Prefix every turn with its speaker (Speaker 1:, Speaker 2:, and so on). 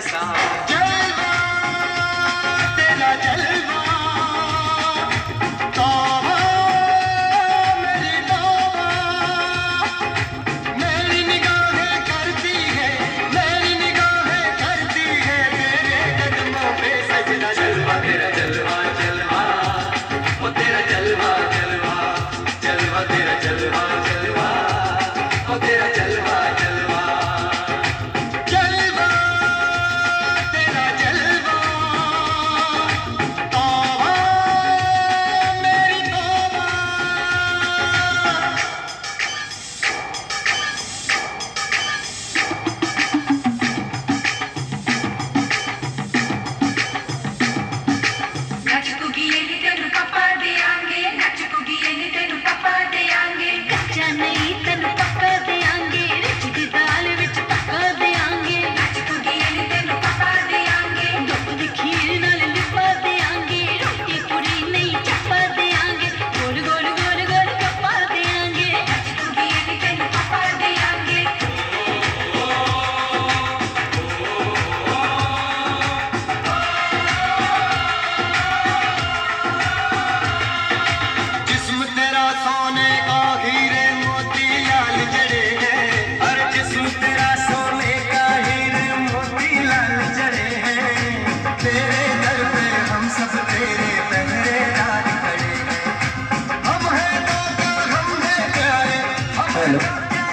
Speaker 1: Sunday.
Speaker 2: चन तन
Speaker 1: Hello.